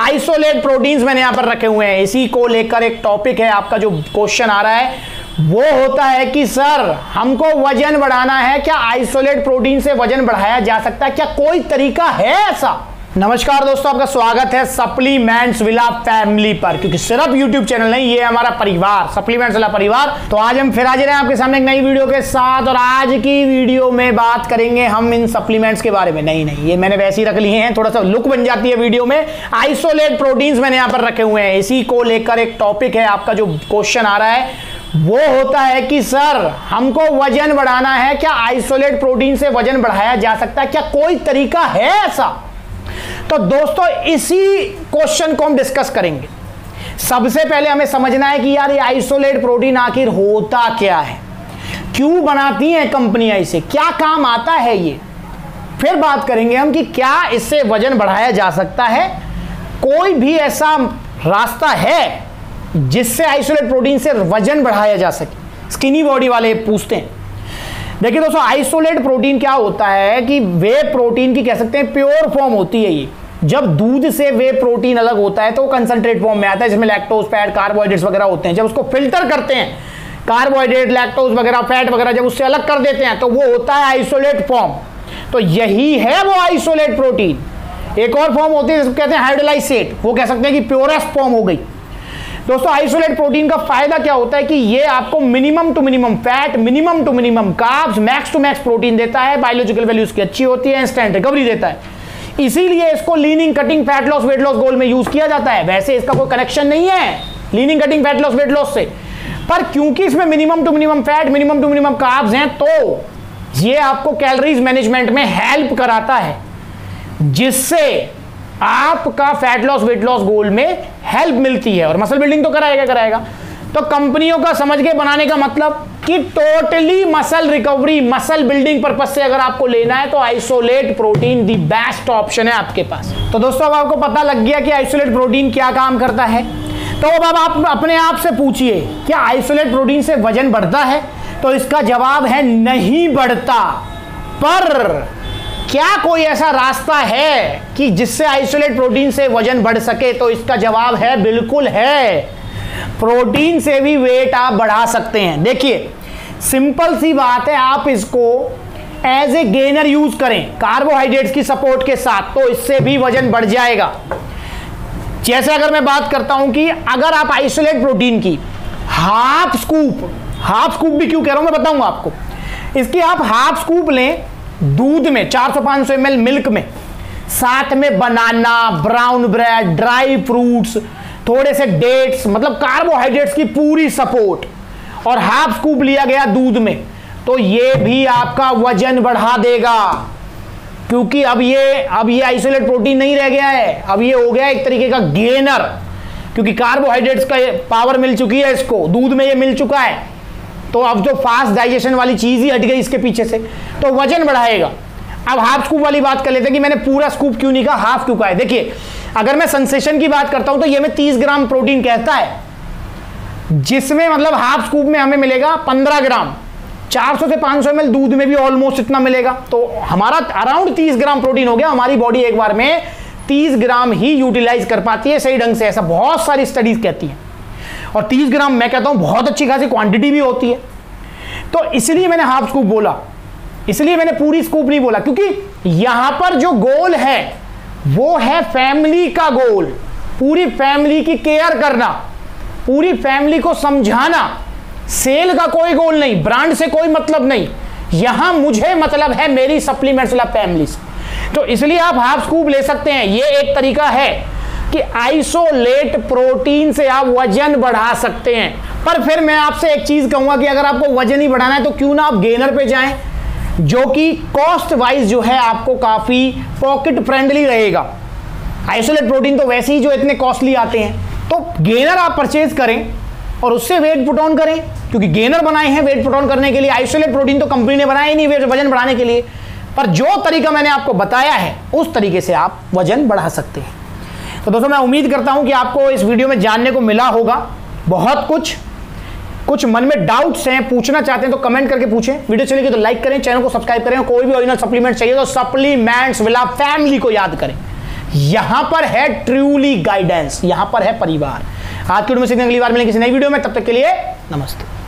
Isolate proteins मैंने यहाँ पर रखे हुए हैं। इसी को लेकर एक टॉपिक है, आपका जो क्वेश्चन आ रहा है, वो होता है कि, सर, हमको वज़न बढ़ाना है। क्या आइसोलेट प्रोटीन से वज़न बढ़ाया जा सकता है? क्या कोई तरीका है ऐसा? नमस्कार दोस्तों, आपका स्वागत है सप्लीमेंट्स विला फैमिली पर, क्योंकि सिर्फ़ यूट्यूब चैनल नहीं, ये हमारा परिवार सप्लीमेंट्स विला परिवार। तो आज हम फिर हाजिर हैं आपके सामने एक नई वीडियो के साथ, और आज की वीडियो में बात करेंगे हम इन सप्लीमेंट्स के बारे में। नहीं नहीं, ये मैंने वैसे ही रख लिए हैं, थोड़ा सा लुक बन जाती है वीडियो में। आइसोलेट प्रोटीन्स मैंने यहाँ पर रखे हुए हैं। इसी को लेकर एक टॉपिक है, आपका जो क्वेश्चन आ रहा है, वो होता है कि, सर, हमको वज़न बढ़ाना है। क्या आइसोलेट प्रोटीन से वज़न बढ़ाया जा सकता है? क्या कोई तरीका है ऐसा? तो दोस्तों, इसी क्वेश्चन को हम डिस्कस करेंगे। सबसे पहले हमें समझना है कि यार ये आइसोलेट प्रोटीन आखिर होता क्या है? क्यों बनाती हैं कंपनियाँ इसे? क्या काम आता है ये? फिर बात करेंगे हम कि क्या इससे वज़न बढ़ाया जा सकता है? कोई भी ऐसा रास्ता है जिससे आइसोलेट प्रोटीन से वज़न बढ़ाया जा सके? स्किनी बॉडी वाले पूछते हैं। देखिए दोस्तों आइसोलेट प्रोटीन क्या होता है कि वे प्रोटीन की कह सकते हैं प्योर फॉर्म होती है ये। जब दूध से वे प्रोटीन अलग होता है तो वो कंसंट्रेट फॉर्म में आता है, जिसमें लैक्टोज फैट कार्बोहाइड्रेट्स वगैरह होते हैं। जब उसको फ़िल्टर करते हैं कार्बोहाइड्रेट लैक्टोज वगैरह फैट वगैरह जब उससे अलग कर देते हैं तो वो होता है आइसोलेट फॉर्म तो यही है वो आइसोलेट प्रोटीन एक और फॉर्म होती है, जिसको कहते हैं हाइड्रोलाइसेट वो कह सकते हैं कि प्योरेस्ट फॉर्म हो गई। दोस्तों आइसोलेट प्रोटीन का फ़ायदा क्या होता है कि ये आपको minimum to minimum fat minimum to minimum carbs max to max protein देता है। बायोलॉजिकल वैल्यू इसकी अच्छी होती है इंस्टेंट रिकवरी देता है। इसीलिए इसको leaning cutting fat loss weight loss goal में यूज़ किया जाता है। वैसे इसका कोई कनेक्शन नहीं है leaning cutting fat loss weight loss से। पर क्योंकि इसमें minimum to minimum fat minimum to minimum carbs हैं तो ये आपको कैलोरीज मैनेजमेंट में हेल्प कराता है, जिससे आपका fat loss weight loss goal में हेल्प मिलती है। और मसल बिल्डिंग तो कराएगा कराएगा। तो कंपनियों का समझ के बनाने का मतलब कि totally muscle recovery muscle building purpose से अगर आपको लेना है तो isolate protein the best option है आपके पास। तो दोस्तों, अब आपको पता लग गया कि आइसोलेट प्रोटीन क्या काम करता है। तो अब आप अपने आप से पूछिए, क्या आइसोलेट प्रोटीन से वज़न बढ़ता है? तो इसका जवाब है नहीं बढ़ता। पर क्या कोई ऐसा रास्ता है कि जिससे आइसोलेट प्रोटीन से वज़न बढ़ सके? तो इसका जवाब है बिल्कुल है। प्रोटीन से भी वेट आप बढ़ा सकते हैं। देखिए सिंपल सी बात है, आप इसको एज ए गेनर यूज़ करें कार्बोहाइड्रेट्स की सपोर्ट के साथ तो इससे भी वज़न बढ़ जाएगा। जैसे अगर मैं बात करता हूँ कि अगर आप आइसोलेट प्रोटीन की हाफ़ स्कूप हाफ़ स्कूप भी क्यों कह रहा हूँ, मैं बताऊँगा आपको। इसकी आप हाफ़ स्कूप लें दूध में 400-500 ml मिल्क में। साथ में banana brown bread dry fruits थोड़े से डेट्स मतलब कार्बोहाइड्रेट्स की पूरी सपोर्ट और हाफ़ स्कूप लिया गया दूध में तो ये भी आपका वज़न बढ़ा देगा। क्योंकि अब ये अब ये आइसोलेट प्रोटीन नहीं रह गया है, अब ये हो गया एक तरीके का गेनर क्योंकि कार्बोहाइड्रेट्स का पावर मिल चुकी है इसको, दूध में ये मिल चुका है। तो अब जो फास्ट डाइजेशन वाली चीज़ ही हट गई इसके पीछे से तो वज़न बढ़ाएगा। अब हाफ़ स्कूप वाली बात कर लेते हैं कि मैंने पूरा स्कूप क्यों नहीं कहा हाफ़ क्यों कहा है। देखिए अगर मैं सेंसेशन की बात करता हूँ तो ये में 30 ग्राम प्रोटीन कहता है। जिसमें मतलब हाफ़ स्कूप में हमें मिलेगा 15 ग्राम। 400 से 500 सौ दूध में भी ऑलमोस्ट इतना मिलेगा। तो हमारा अराउंड 30 ग्राम प्रोटीन हो गया। हमारी बॉडी एक बार में 30 ग्राम ही यूटिलाइज कर पाती है सही ढंग से। ऐसा बहुत सारी स्टडीज़ कहती हैं। और 30 ग्राम मैं कहता हूँ, बहुत अच्छी खासी क्वांटिटी भी होती है। तो इसलिए मैंने हाफ़ स्कूप बोला। इसलिए मैंने पूरी स्कूप नहीं बोला, क्योंकि यहाँ पर जो गोल है वो है फैमिली का गोल पूरी फैमिली की केयर करना. पूरी फैमिली को समझाना. सेल का कोई गोल नहीं. ब्रांड से कोई मतलब नहीं. यहाँ मुझे मतलब है मेरी सप्लीमेंट्स वाला फैमिली से. तो इसलिए आप हाफ़ स्कूप ले सकते हैं. ये एक तरीका है कि आइसोलेट प्रोटीन से आप वज़न बढ़ा सकते हैं. पर फिर मैं आपसे एक चीज़ कहूँगा कि अगर आपको वज़न ही बढ़ाना है तो क्यों ना आप गेनर पे जाएँ? जो कि कॉस्ट वाइज जो है आपको काफ़ी पॉकेट फ्रेंडली रहेगा। आइसोलेट प्रोटीन तो वैसे ही जो इतने कॉस्टली आते हैं। तो गेनर आप परचेज करें और उससे वेट पुट ऑन करें, क्योंकि गेनर बनाए हैं वेट पुट ऑन करने के लिए। आइसोलेट प्रोटीन तो कंपनी ने बनाया ही नहीं वेट वज़न बढ़ाने के लिए। पर जो तरीका मैंने आपको बताया है, उस तरीके से आप वज़न बढ़ा सकते हैं। तो दोस्तों, मैं उम्मीद करता हूँ कि आपको इस वीडियो में जानने को मिला होगा। बहुत कुछ कुछ मन में डाउट्स हैं, पूछना चाहते हैं तो कमेंट करके पूछें। वीडियो चलेगी तो लाइक करें चैनल को सब्सक्राइब करें कोई भी ओरिजिनल सप्लीमेंट चाहिए तो सप्लीमेंट्स विला फैमिली को याद करें। यहाँ पर है ट्रूली गाइडेंस यहाँ पर है परिवार। आज की वीडियो में सीखने अगली बार मिलेंगे किसी नई वीडियो में, तब तक के लिए नमस्ते।